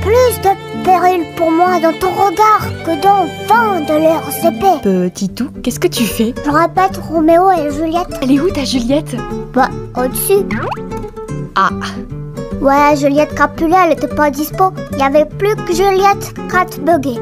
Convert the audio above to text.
plus de péril pour moi dans ton regard que dans 20 de leurs épées. Petit tout, qu'est-ce que tu fais? Je répète Roméo et Juliette. Elle est où ta Juliette? Bah, au-dessus. Ah, Ouais, Juliette Capulet, elle était pas dispo. Il y avait plus que Juliette Catbuguet.